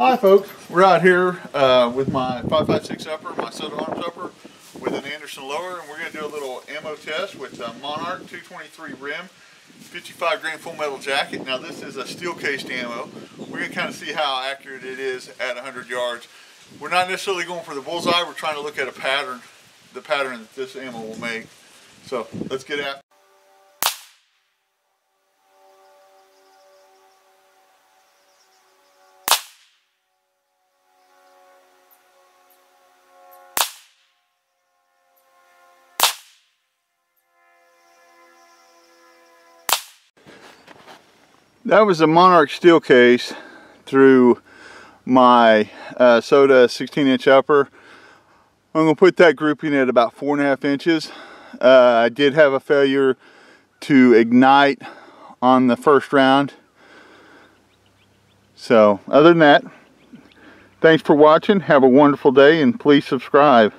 Hi folks, we're out here uh, with my 556 upper, my SOTA Arms upper with an Anderson lower and we're going to do a little ammo test with a Monarch 223 rim, 55 grain full metal jacket. Now this is a steel cased ammo. We're going to kind of see how accurate it is at 100 yards. We're not necessarily going for the bullseye, we're trying to look at a pattern, the pattern that this ammo will make. So let's get after That was a Monarch steel case through my uh, SOTA 16 inch upper. I'm going to put that grouping at about four and a half inches. Uh, I did have a failure to ignite on the first round. So other than that, thanks for watching. Have a wonderful day and please subscribe.